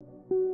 you